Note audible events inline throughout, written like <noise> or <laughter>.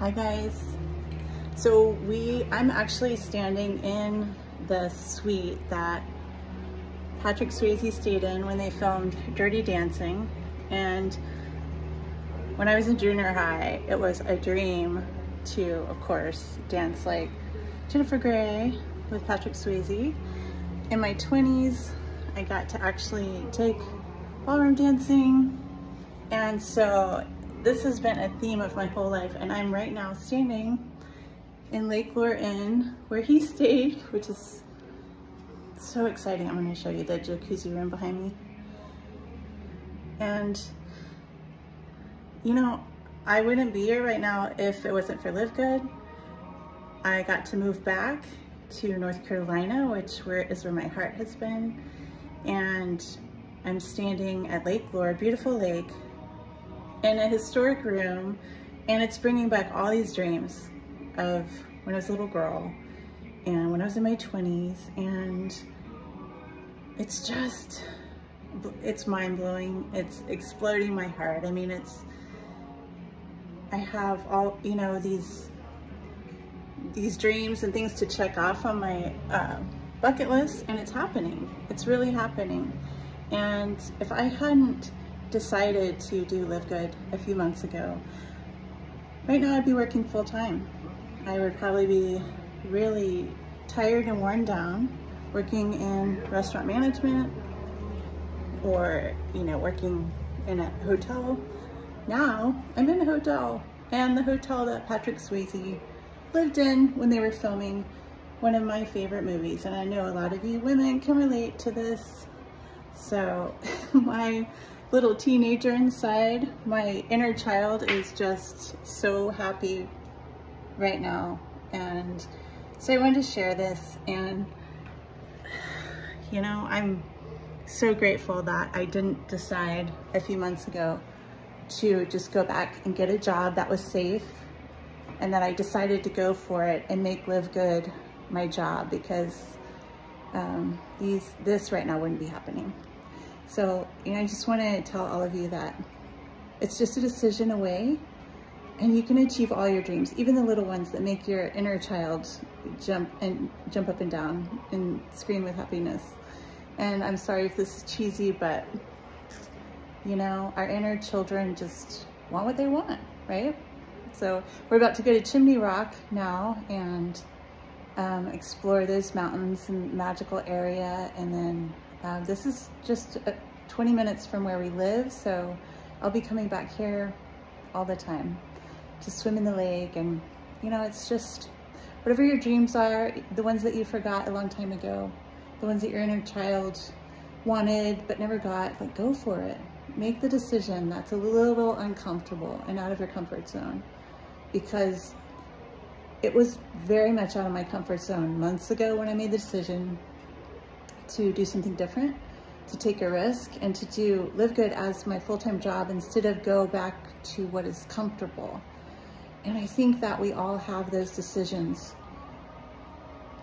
Hi guys. So we, I'm actually standing in the suite that Patrick Swayze stayed in when they filmed Dirty Dancing. And when I was in junior high, it was a dream to, of course, dance like Jennifer Grey with Patrick Swayze. In my 20s, I got to actually take ballroom dancing. And so this has been a theme of my whole life and I'm right now standing in Lake Lure Inn where he stayed, which is so exciting. I'm gonna show you the jacuzzi room behind me. And you know, I wouldn't be here right now if it wasn't for LiveGood. I got to move back to North Carolina, which where is where my heart has been. And I'm standing at Lake Lure, beautiful lake, in a historic room and it's bringing back all these dreams of when I was a little girl and when I was in my 20s and it's just, it's mind-blowing. It's exploding my heart. I mean, it's, I have all, you know, these, these dreams and things to check off on my uh, bucket list and it's happening. It's really happening. And if I hadn't decided to do LiveGood a few months ago, right now I'd be working full time. I would probably be really tired and worn down working in restaurant management or, you know, working in a hotel. Now I'm in a hotel and the hotel that Patrick Swayze lived in when they were filming one of my favorite movies. And I know a lot of you women can relate to this. So <laughs> my little teenager inside. My inner child is just so happy right now. And so I wanted to share this and <sighs> you know, I'm so grateful that I didn't decide a few months ago to just go back and get a job that was safe and that I decided to go for it and make LiveGood my job because um, these this right now wouldn't be happening. So, you know, I just want to tell all of you that it's just a decision away and you can achieve all your dreams, even the little ones that make your inner child jump and jump up and down and scream with happiness. And I'm sorry if this is cheesy, but you know, our inner children just want what they want, right? So we're about to go to Chimney Rock now and um, explore those mountains and magical area and then uh, this is just 20 minutes from where we live, so I'll be coming back here all the time to swim in the lake and you know, it's just whatever your dreams are, the ones that you forgot a long time ago, the ones that your inner child wanted but never got, like go for it. Make the decision that's a little uncomfortable and out of your comfort zone because it was very much out of my comfort zone months ago when I made the decision to do something different, to take a risk, and to do LiveGood as my full-time job instead of go back to what is comfortable. And I think that we all have those decisions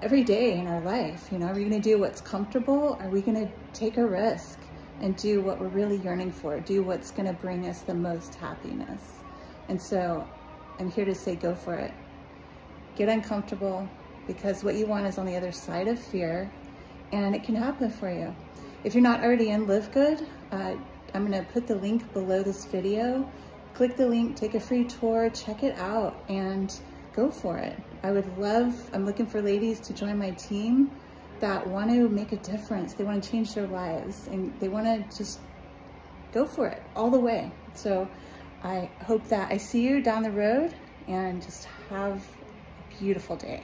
every day in our life. You know, are we gonna do what's comfortable? Are we gonna take a risk and do what we're really yearning for? Do what's gonna bring us the most happiness? And so I'm here to say go for it. Get uncomfortable because what you want is on the other side of fear and it can happen for you. If you're not already in LiveGood, uh, I'm gonna put the link below this video. Click the link, take a free tour, check it out, and go for it. I would love, I'm looking for ladies to join my team that want to make a difference. They want to change their lives and they want to just go for it all the way. So I hope that I see you down the road and just have beautiful day.